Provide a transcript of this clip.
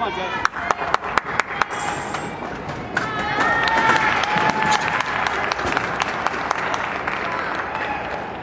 Come on, Jeff.